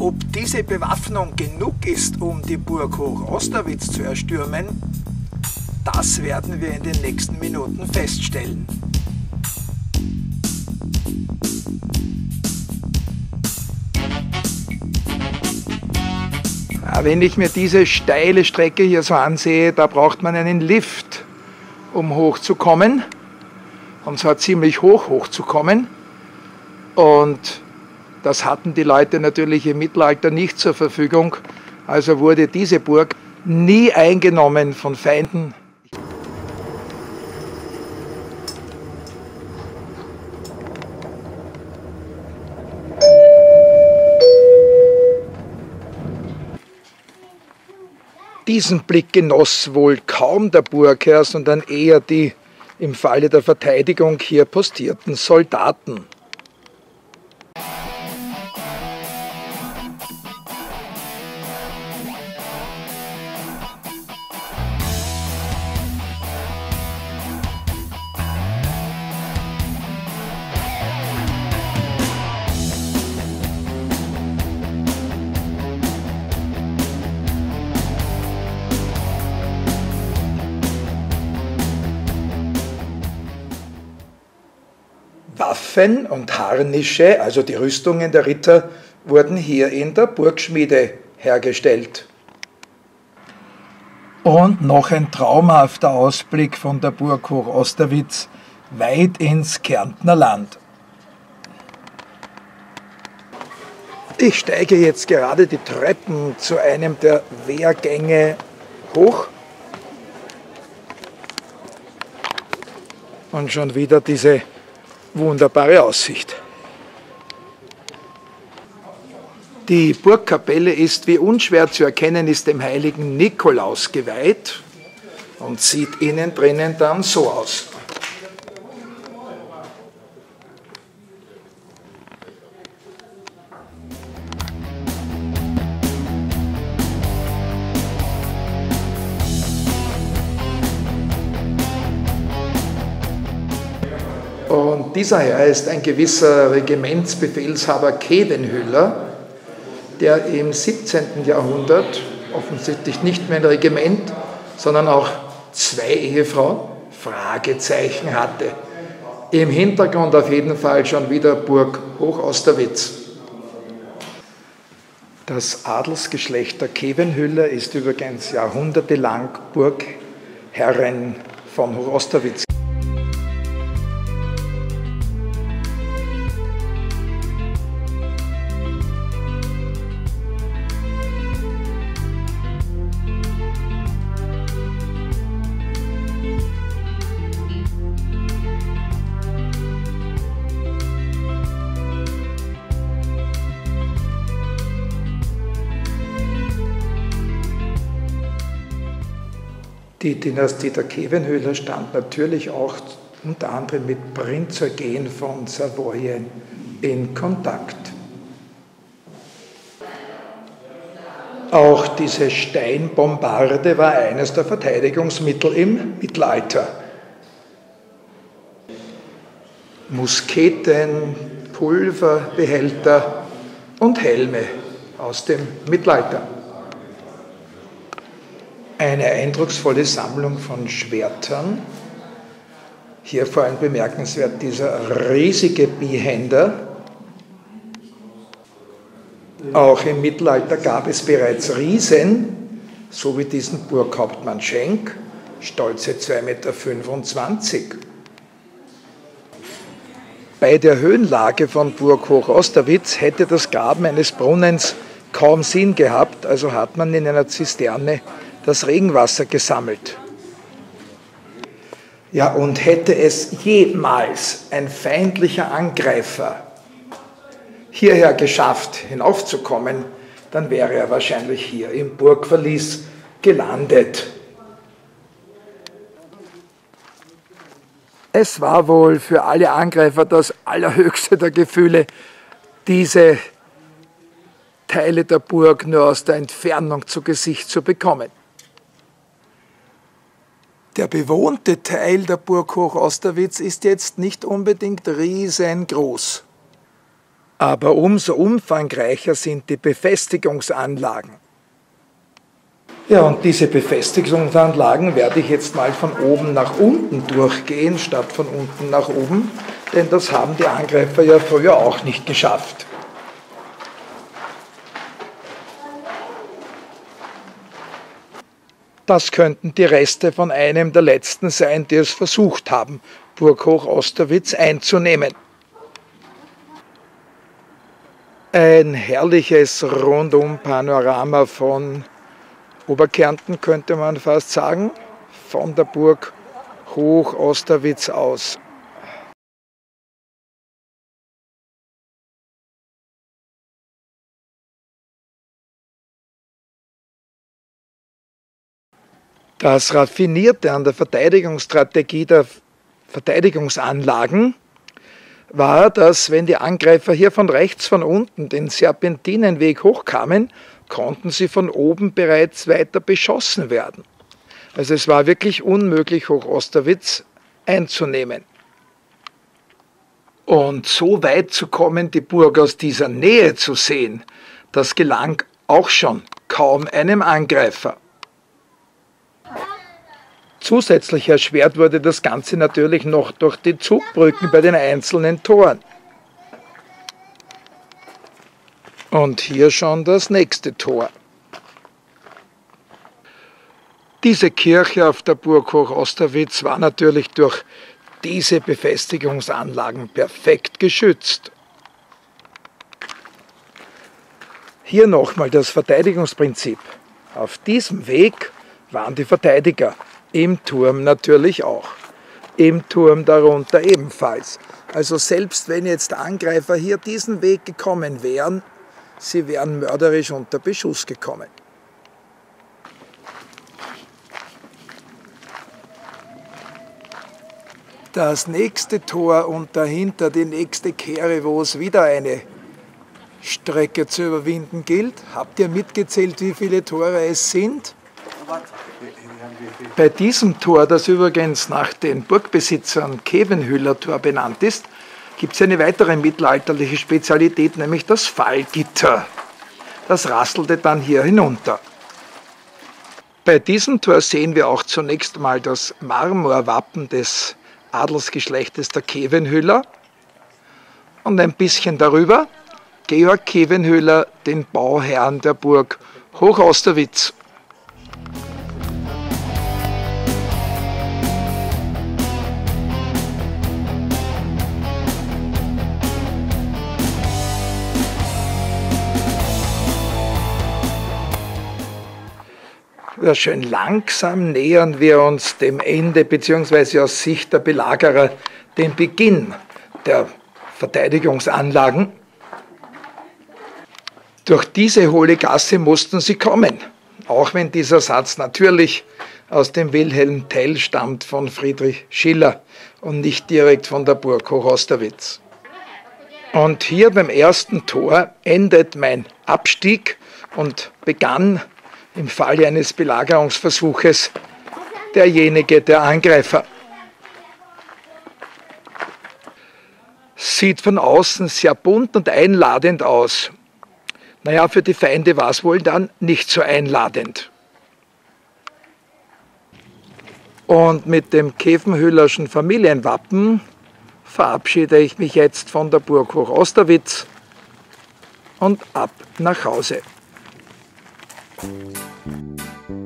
Ob diese Bewaffnung genug ist, um die Burg Hoch-Osterwitz zu erstürmen, das werden wir in den nächsten Minuten feststellen. Wenn ich mir diese steile Strecke hier so ansehe, da braucht man einen Lift, um hochzukommen. Und zwar ziemlich hoch hochzukommen. Und das hatten die Leute natürlich im Mittelalter nicht zur Verfügung. Also wurde diese Burg nie eingenommen von Feinden. Diesen Blick genoss wohl kaum der Burgherr, sondern eher die im Falle der Verteidigung hier postierten Soldaten. Waffen und Harnische, also die Rüstungen der Ritter, wurden hier in der Burgschmiede hergestellt. Und noch ein traumhafter Ausblick von der Burg Hoch-Osterwitz weit ins Kärntner Land. Ich steige jetzt gerade die Treppen zu einem der Wehrgänge hoch und schon wieder diese wunderbare Aussicht. Die Burgkapelle ist, wie unschwer zu erkennen ist, dem heiligen Nikolaus geweiht und sieht innen drinnen dann so aus. Und dieser Herr ist ein gewisser Regimentsbefehlshaber Kedenhüller, der im 17. Jahrhundert offensichtlich nicht mehr ein Regiment, sondern auch zwei Ehefrauen, Fragezeichen hatte. Im Hintergrund auf jeden Fall schon wieder Burg Hochosterwitz. Das Adelsgeschlecht der Kevenhüller ist übrigens jahrhundertelang Burgherrin von Hochosterwitz. Die Dynastie der Kevenhöhler stand natürlich auch unter anderem mit Prinz Eugen von Savoyen in Kontakt. Auch diese Steinbombarde war eines der Verteidigungsmittel im Mittelalter. Musketen, Pulverbehälter und Helme aus dem Mittelalter eine eindrucksvolle Sammlung von Schwertern. Hier vor allem bemerkenswert dieser riesige Behänder. Auch im Mittelalter gab es bereits Riesen, so wie diesen Burghauptmann Schenk, stolze 2,25 Meter. Bei der Höhenlage von Burg Hoch-Osterwitz hätte das Graben eines Brunnens kaum Sinn gehabt, also hat man in einer Zisterne das Regenwasser gesammelt. Ja, und hätte es jemals ein feindlicher Angreifer hierher geschafft, hinaufzukommen, dann wäre er wahrscheinlich hier im Burgverlies gelandet. Es war wohl für alle Angreifer das allerhöchste der Gefühle, diese Teile der Burg nur aus der Entfernung zu Gesicht zu bekommen. Der bewohnte Teil der Burg Hoch-Osterwitz ist jetzt nicht unbedingt riesengroß. Aber umso umfangreicher sind die Befestigungsanlagen. Ja, und diese Befestigungsanlagen werde ich jetzt mal von oben nach unten durchgehen, statt von unten nach oben, denn das haben die Angreifer ja früher auch nicht geschafft. Das könnten die Reste von einem der letzten sein, die es versucht haben, Burghoch Osterwitz einzunehmen. Ein herrliches Rundum-Panorama von Oberkärnten, könnte man fast sagen, von der Burg Hoch Osterwitz aus. Das Raffinierte an der Verteidigungsstrategie der Verteidigungsanlagen war, dass wenn die Angreifer hier von rechts von unten den Serpentinenweg hochkamen, konnten sie von oben bereits weiter beschossen werden. Also es war wirklich unmöglich, Hoch Osterwitz einzunehmen. Und so weit zu kommen, die Burg aus dieser Nähe zu sehen, das gelang auch schon kaum einem Angreifer. Zusätzlich erschwert wurde das Ganze natürlich noch durch die Zugbrücken bei den einzelnen Toren. Und hier schon das nächste Tor. Diese Kirche auf der Burg Hoch Osterwitz war natürlich durch diese Befestigungsanlagen perfekt geschützt. Hier nochmal das Verteidigungsprinzip. Auf diesem Weg waren die Verteidiger im Turm natürlich auch. Im Turm darunter ebenfalls. Also selbst wenn jetzt Angreifer hier diesen Weg gekommen wären, sie wären mörderisch unter Beschuss gekommen. Das nächste Tor und dahinter die nächste Kehre, wo es wieder eine Strecke zu überwinden gilt. Habt ihr mitgezählt, wie viele Tore es sind? Bei diesem Tor, das übrigens nach den Burgbesitzern Kevenhüller Tor benannt ist, gibt es eine weitere mittelalterliche Spezialität, nämlich das Fallgitter. Das rasselte dann hier hinunter. Bei diesem Tor sehen wir auch zunächst mal das Marmorwappen des Adelsgeschlechtes der Kevenhüller und ein bisschen darüber Georg Kevenhüller, den Bauherrn der Burg Hochosterwitz. Ja, schön langsam nähern wir uns dem Ende, beziehungsweise aus Sicht der Belagerer dem Beginn der Verteidigungsanlagen. Durch diese hohle Gasse mussten sie kommen, auch wenn dieser Satz natürlich aus dem Wilhelm Tell stammt von Friedrich Schiller und nicht direkt von der Burg Hochosterwitz. Und hier beim ersten Tor endet mein Abstieg und begann im Falle eines Belagerungsversuches derjenige der Angreifer. Sieht von außen sehr bunt und einladend aus. Naja, für die Feinde war es wohl dann nicht so einladend. Und mit dem Käfenhüllerschen Familienwappen verabschiede ich mich jetzt von der Burg Hoch Osterwitz und ab nach Hause. Música